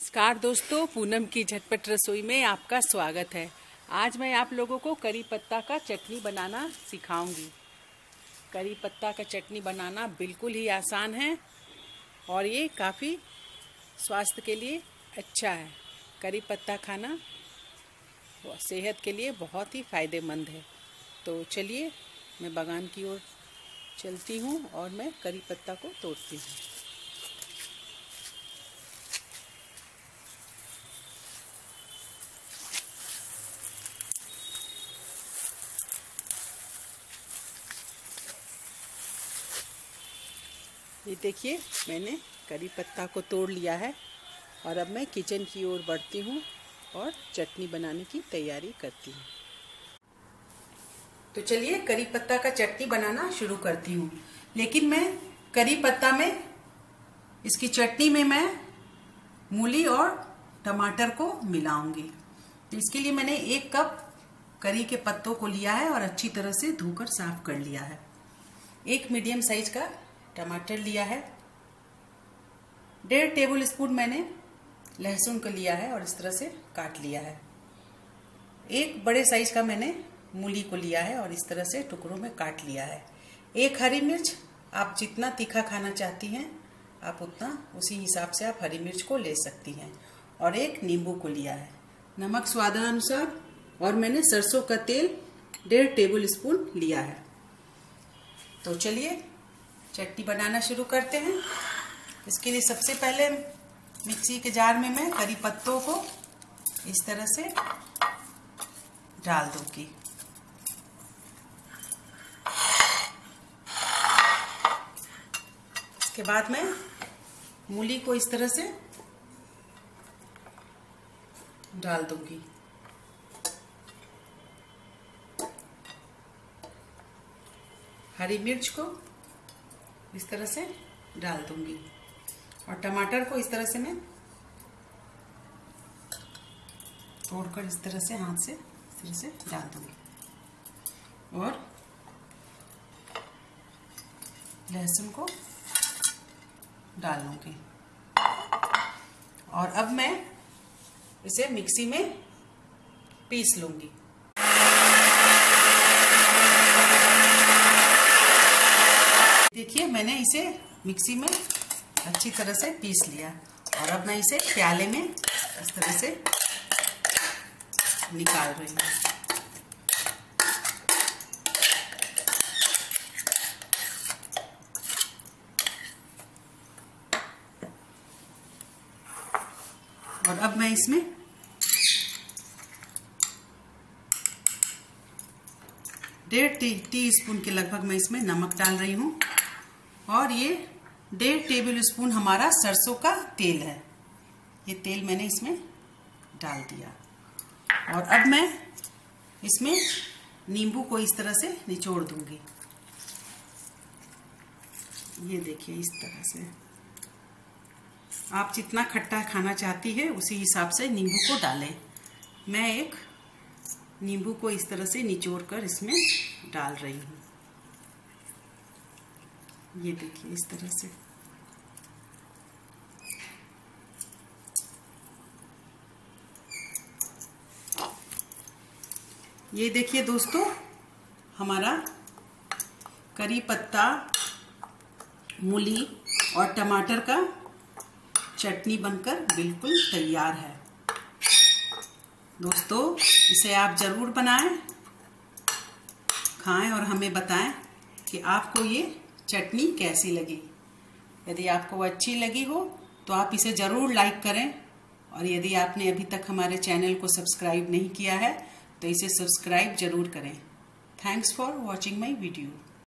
नमस्कार दोस्तों, पूनम की झटपट रसोई में आपका स्वागत है। आज मैं आप लोगों को करी पत्ता का चटनी बनाना सिखाऊँगी। करी पत्ता का चटनी बनाना बिल्कुल ही आसान है और ये काफ़ी स्वास्थ्य के लिए अच्छा है। करी पत्ता खाना सेहत के लिए बहुत ही फ़ायदेमंद है। तो चलिए, मैं बागान की ओर चलती हूँ और मैं करी पत्ता को तोड़ती हूँ। ये देखिए, मैंने करी पत्ता को तोड़ लिया है। और अब मैं किचन की ओर बढ़ती हूँ और चटनी बनाने की तैयारी करती हूँ। तो चलिए, करी पत्ता का चटनी बनाना शुरू करती हूँ। लेकिन मैं करी पत्ता में, इसकी चटनी में मैं मूली और टमाटर को मिलाऊँगी। तो इसके लिए मैंने एक कप करी के पत्तों को लिया है और अच्छी तरह से धोकर साफ़ कर लिया है। एक मीडियम साइज़ का टमाटर लिया है। डेढ़ टेबल स्पून मैंने लहसुन को लिया है और इस तरह से काट लिया है। एक बड़े साइज़ का मैंने मूली को लिया है और इस तरह से टुकड़ों में काट लिया है। एक हरी मिर्च आप जितना तीखा खाना चाहती हैं, आप उतना उसी हिसाब से आप हरी मिर्च को ले सकती हैं और एक नींबू को लिया है। नमक स्वादानुसार और मैंने सरसों का तेल डेढ़ टेबल स्पून लिया है। तो चलिए चटनी बनाना शुरू करते हैं। इसके लिए सबसे पहले मिक्सी के जार में मैं करी पत्तों को इस तरह से डाल दूँगी। इसके बाद मैं मूली को इस तरह से डाल दूँगी। हरी मिर्च को इस तरह से डाल दूँगी। और टमाटर को इस तरह से मैं तोड़कर इस तरह से हाथ से, इस तरह से डाल दूँगी। और लहसुन को डाल लूँगी। और अब मैं इसे मिक्सी में पीस लूँगी देखिए मैंने इसे मिक्सी में अच्छी तरह से पीस लिया और अब मैं इसे प्याले में इस तरह से निकाल रही हूँ। और अब मैं इसमें डेढ़ टी टी स्पून के लगभग मैं इसमें नमक डाल रही हूँ। और ये डेढ़ टेबल स्पून हमारा सरसों का तेल है। ये तेल मैंने इसमें डाल दिया। और अब मैं इसमें नींबू को इस तरह से निचोड़ दूँगी। ये देखिए इस तरह से। आप जितना खट्टा खाना चाहती है, उसी हिसाब से नींबू को डालें। मैं एक नींबू को इस तरह से निचोड़ कर इसमें डाल रही हूँ। ये देखिए इस तरह से। ये देखिए दोस्तों, हमारा करी पत्ता, मूली और टमाटर का चटनी बनकर बिल्कुल तैयार है। दोस्तों, इसे आप ज़रूर बनाएँ, खाएँ और हमें बताएँ कि आपको ये चटनी कैसी लगी? यदि आपको अच्छी लगी हो तो आप इसे ज़रूर लाइक करें। और यदि आपने अभी तक हमारे चैनल को सब्सक्राइब नहीं किया है तो इसे सब्सक्राइब ज़रूर करें। Thanks for watching my video